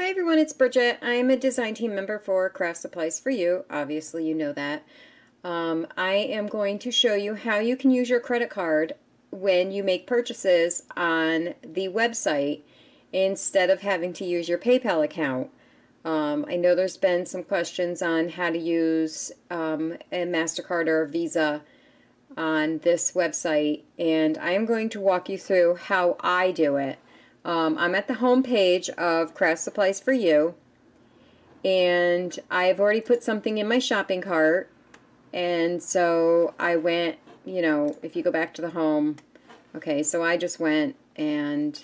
Hi everyone, it's Bridget. I'm a design team member for Craft Supplies for You. Obviously you know that. Um, I am going to show you how you can use your credit card when you make purchases on the website instead of having to use your PayPal account. Um, I know there's been some questions on how to use um, a MasterCard or a Visa on this website and I am going to walk you through how I do it. Um, I'm at the home page of Craft Supplies for You and I've already put something in my shopping cart and so I went, you know, if you go back to the home, okay, so I just went and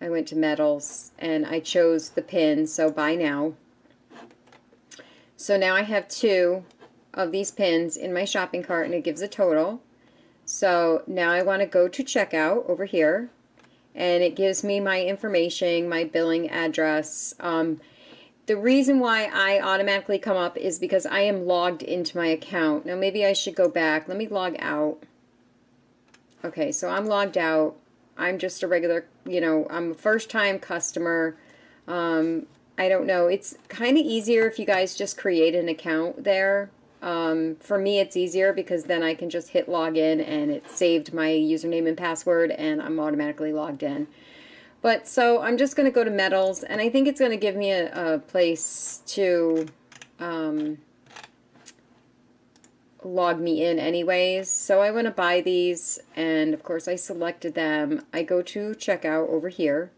I went to metals and I chose the pin, so buy now. So now I have two of these pins in my shopping cart and it gives a total. So now I want to go to checkout over here and it gives me my information, my billing address. Um, the reason why I automatically come up is because I am logged into my account. Now maybe I should go back. Let me log out. Okay, so I'm logged out. I'm just a regular, you know, I'm a first time customer. Um, I don't know. It's kind of easier if you guys just create an account there. Um, for me, it's easier because then I can just hit login and it saved my username and password and I'm automatically logged in. But so I'm just going to go to metals and I think it's going to give me a, a place to um, log me in anyways. So I want to buy these and of course I selected them. I go to checkout over here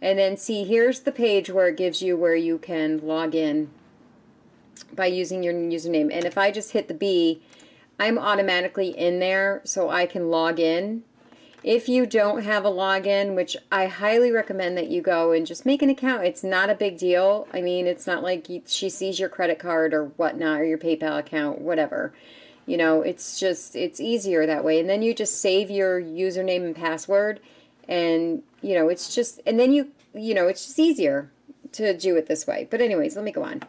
and then see here's the page where it gives you where you can log in by using your username. And if I just hit the B, I'm automatically in there so I can log in. If you don't have a login, which I highly recommend that you go and just make an account. It's not a big deal. I mean, it's not like she sees your credit card or whatnot or your PayPal account, whatever. You know, it's just, it's easier that way. And then you just save your username and password and, you know, it's just, and then you, you know, it's just easier to do it this way. But anyways, let me go on.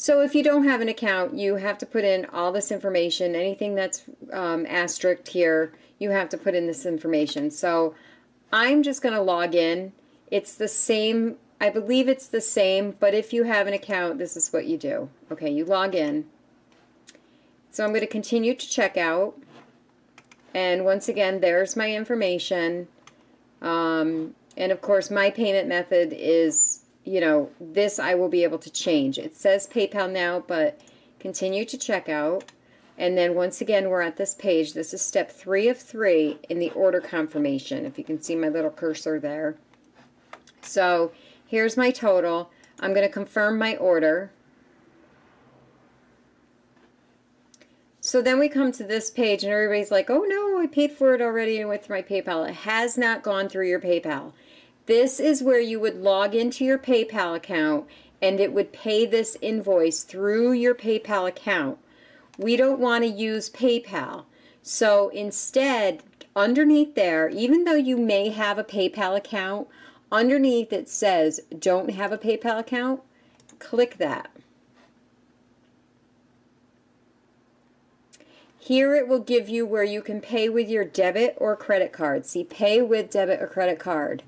So if you don't have an account, you have to put in all this information. Anything that's um, asterisked here, you have to put in this information. So I'm just going to log in. It's the same, I believe it's the same, but if you have an account, this is what you do. Okay, you log in. So I'm going to continue to check out. And once again, there's my information. Um, and of course, my payment method is you know, this I will be able to change. It says PayPal now, but continue to checkout. And then once again, we're at this page. This is step three of three in the order confirmation, if you can see my little cursor there. So here's my total. I'm going to confirm my order. So then we come to this page and everybody's like, oh no, I paid for it already with my PayPal. It has not gone through your PayPal. This is where you would log into your PayPal account and it would pay this invoice through your PayPal account. We don't want to use PayPal. So instead, underneath there, even though you may have a PayPal account, underneath it says don't have a PayPal account, click that. Here it will give you where you can pay with your debit or credit card. See, pay with debit or credit card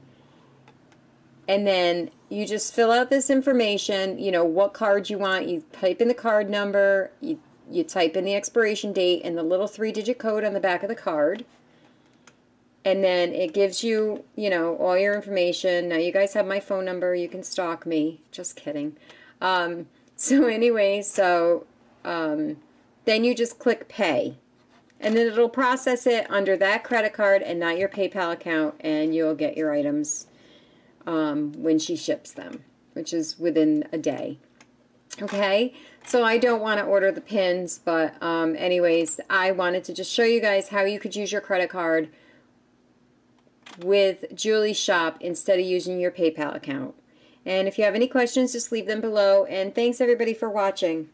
and then you just fill out this information, you know, what card you want, you type in the card number, you, you type in the expiration date and the little three-digit code on the back of the card, and then it gives you, you know, all your information. Now you guys have my phone number, you can stalk me, just kidding. Um, so anyway, so um, then you just click pay. And then it'll process it under that credit card and not your PayPal account, and you'll get your items um, when she ships them, which is within a day. Okay, so I don't want to order the pins, but um, anyways, I wanted to just show you guys how you could use your credit card with Julie's Shop instead of using your PayPal account. And if you have any questions, just leave them below. And thanks everybody for watching.